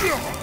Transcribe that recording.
Ugh.